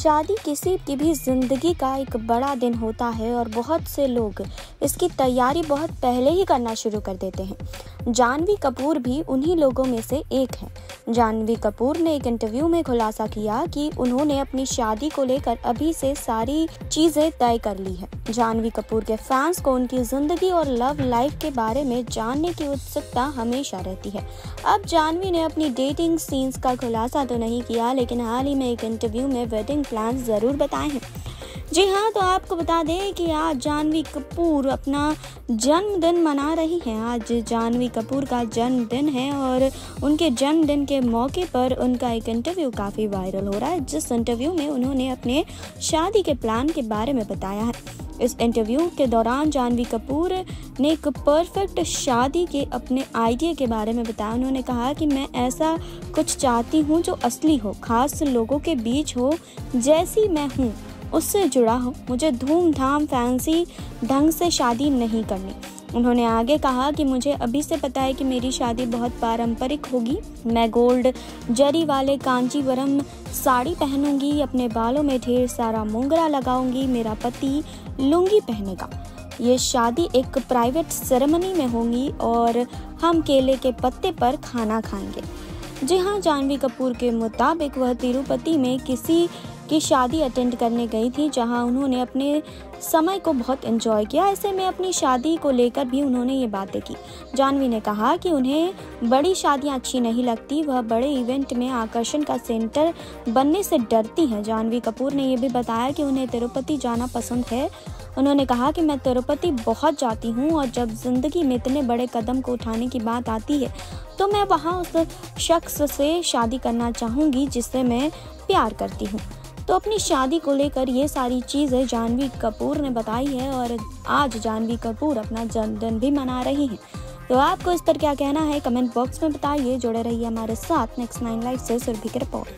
शादी किसी की भी ज़िंदगी का एक बड़ा दिन होता है और बहुत से लोग इसकी तैयारी बहुत पहले ही करना शुरू कर देते हैं। जानवी कपूर भी उन्हीं लोगों में से एक है। जानवी कपूर ने एक इंटरव्यू में खुलासा किया कि उन्होंने अपनी शादी को लेकर अभी से सारी चीज़ें तय कर ली है। जानवी कपूर के फैंस को उनकी ज़िंदगी और लव लाइफ के बारे में जानने की उत्सुकता हमेशा रहती है। अब जानवी ने अपनी डेटिंग सीन्स का खुलासा तो नहीं किया, लेकिन हाल ही में एक इंटरव्यू में वेडिंग प्लान ज़रूर बताए हैं। जी हाँ तो आपको बता दें कि आज जानवी कपूर अपना जन्मदिन मना रही हैं। आज जानवी कपूर का जन्मदिन है और उनके जन्मदिन के मौके पर उनका एक इंटरव्यू काफ़ी वायरल हो रहा है, जिस इंटरव्यू में उन्होंने अपने शादी के प्लान के बारे में बताया है। इस इंटरव्यू के दौरान जानवी कपूर ने एक परफेक्ट शादी के अपने आइडिया के बारे में बताया। उन्होंने कहा कि मैं ऐसा कुछ चाहती हूँ जो असली हो, खास लोगों के बीच हो, जैसी मैं हूँ। उससे जुड़ा हो। मुझे धूमधाम फैंसी ढंग से शादी नहीं करनी। उन्होंने आगे कहा कि मुझे अभी से पता है कि मेरी शादी बहुत पारंपरिक होगी। मैं गोल्ड जरी वाले कांचीवरम साड़ी पहनूँगी, अपने बालों में ढेर सारा मोंगरा लगाऊँगी, मेरा पति लुंगी पहनेगा। ये शादी एक प्राइवेट सेरेमनी में होगी और हम केले के पत्ते पर खाना खाएँगे। जी हाँ जानवी कपूर के मुताबिक वह तिरुपति में किसी की शादी अटेंड करने गई थी, जहाँ उन्होंने अपने समय को बहुत एंजॉय किया। ऐसे में अपनी शादी को लेकर भी उन्होंने ये बातें की। जानवी ने कहा कि उन्हें बड़ी शादियाँ अच्छी नहीं लगती, वह बड़े इवेंट में आकर्षण का सेंटर बनने से डरती हैं। जानवी कपूर ने यह भी बताया कि उन्हें तिरुपति जाना पसंद है। उन्होंने कहा कि मैं तिरुपति बहुत जाती हूँ और जब ज़िंदगी में इतने बड़े कदम को उठाने की बात आती है तो मैं वहाँ उस शख्स से शादी करना चाहूँगी जिससे मैं प्यार करती हूँ। तो अपनी शादी को लेकर ये सारी चीज़ें जानवी कपूर ने बताई है और आज जानवी कपूर अपना जन्मदिन भी मना रही हैं। तो आपको इस पर क्या कहना है? कमेंट बॉक्स में बताइए। जुड़े रहिए हमारे साथ। नेक्स्ट नाइन लाइफ से सुरभि की रिपोर्ट।